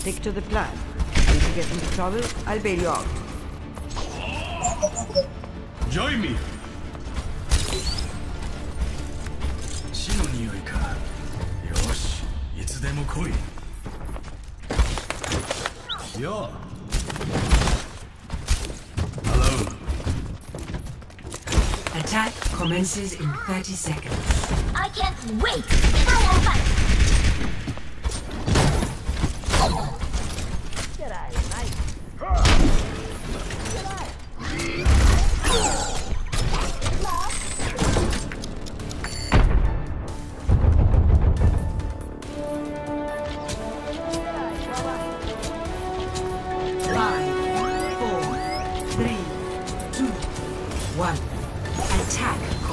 Stick to the plan. If you get into trouble, I'll bail you out. Join me! Hello. Attack commences in 30 seconds. I can't wait! I am back!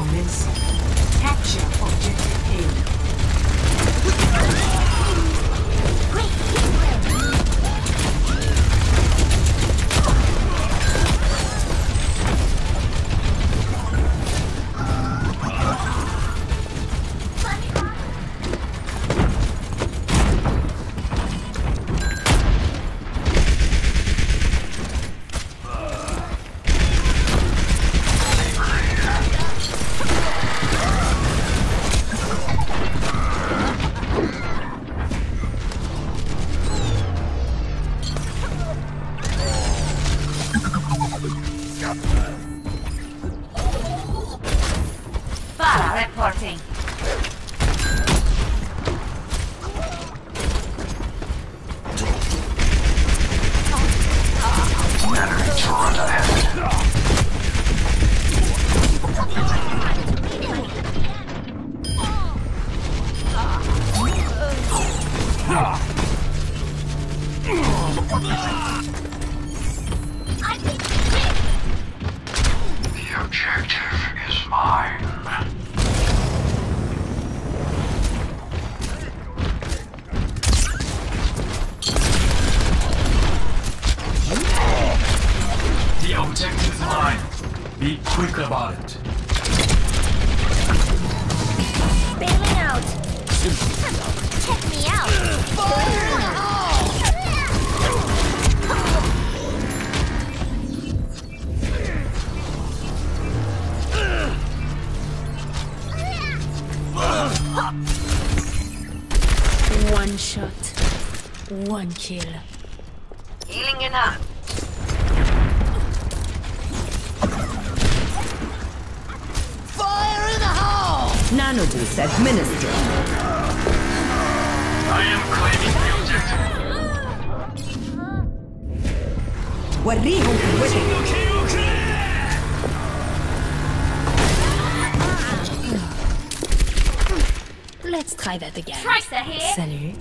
Commencing. Capture objective A. The objective is mine. Be quick about it Bailing out. Check me out. One shot, one kill. Healing enough. Nanoboost administered. I am claiming the Let's try that again. Here. Salut.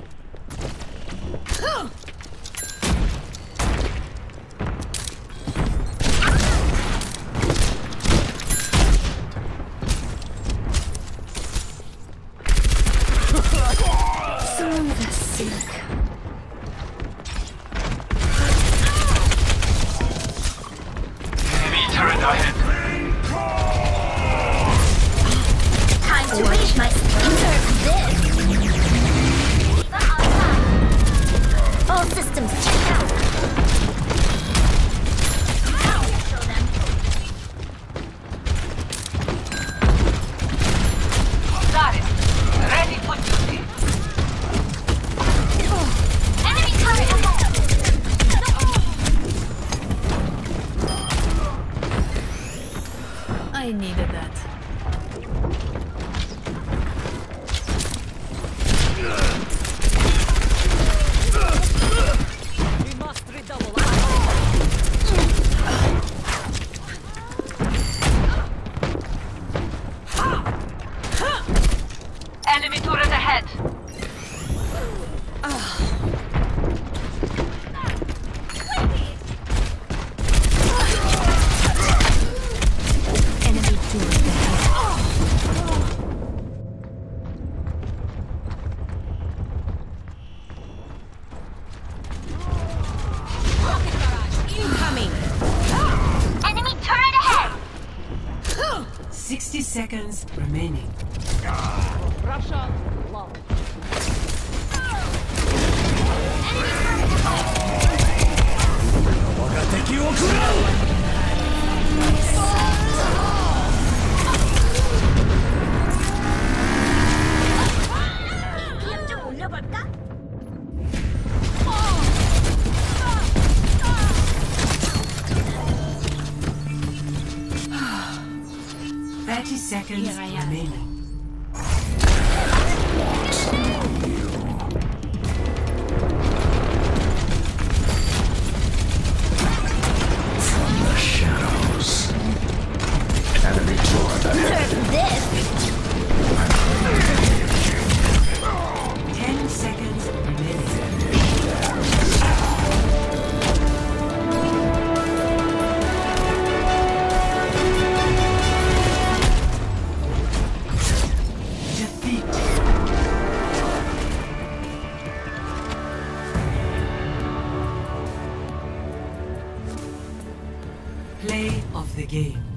I needed that. Seconds remaining. Play of the game.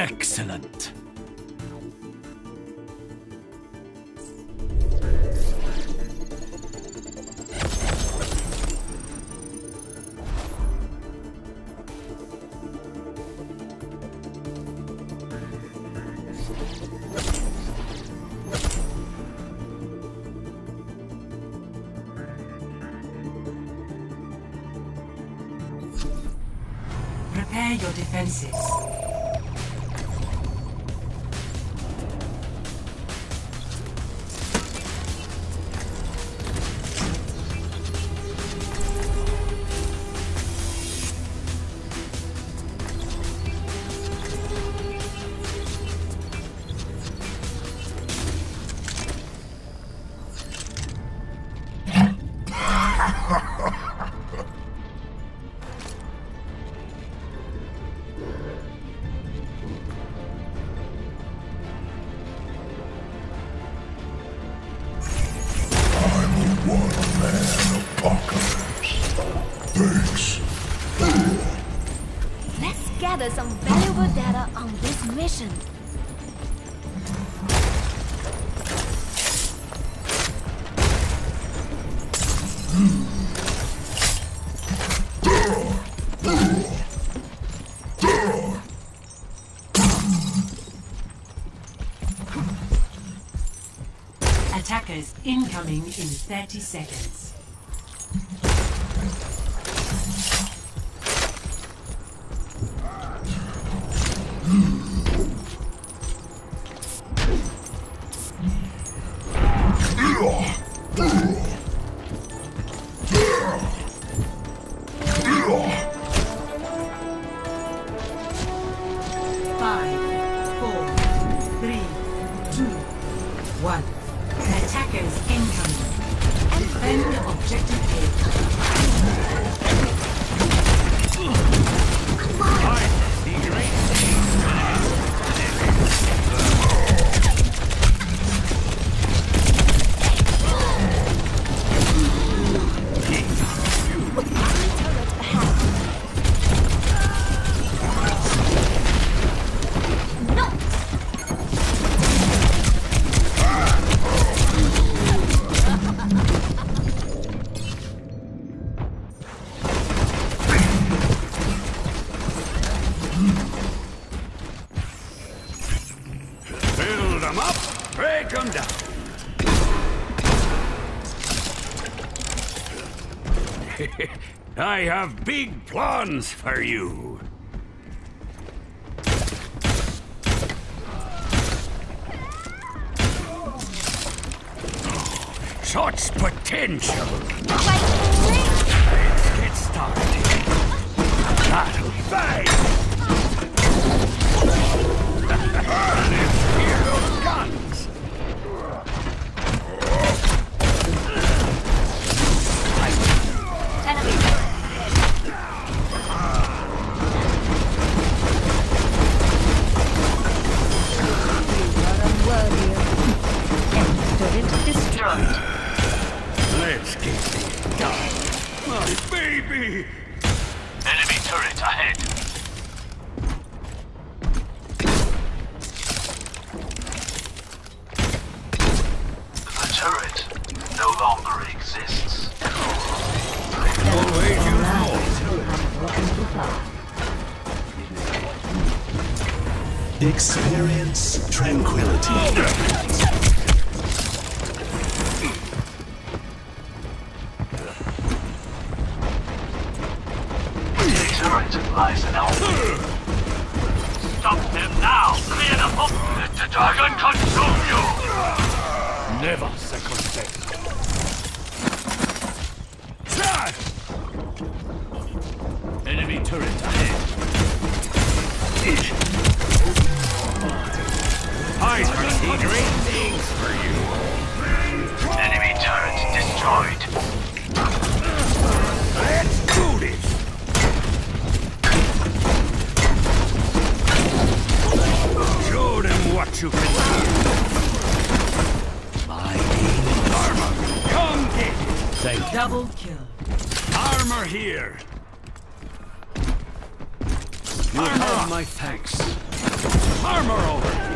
Excellent. Prepare your defenses. Valuable data on this mission. Attackers incoming in 30 seconds. I have big plans for you. Such potential. Let's get started. Battle fight! Let's hear those escape. Die. My baby! Enemy turret ahead. The turret no longer exists. Experience tranquility. Stop them now! Clear the hook! Let the dragon consume you! Never second guess. Enemy turret ahead. I foresee great things for you. Enemy turret destroyed. Let's do this! What you can do. My name is Armor. Come get it. Thank Double kill. Armor here. You have my thanks. Armor over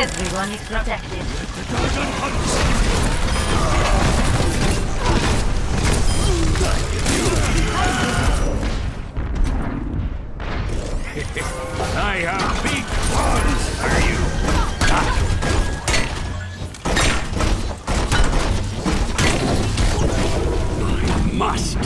Everyone is protected. I have big plans for you. My masterpiece.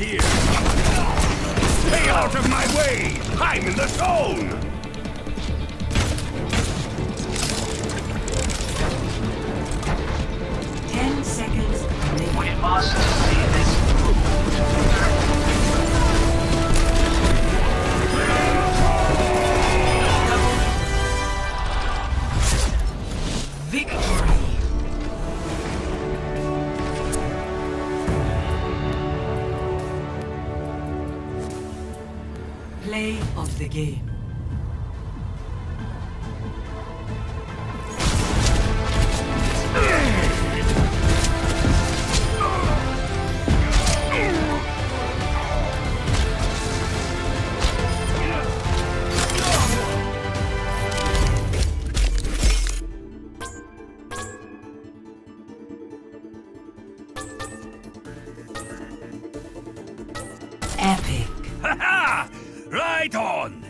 Here. Stay out of my way. I'm in the zone. ten seconds. We must see this Victory. Play of the game. Epic. Ha ha! Right on!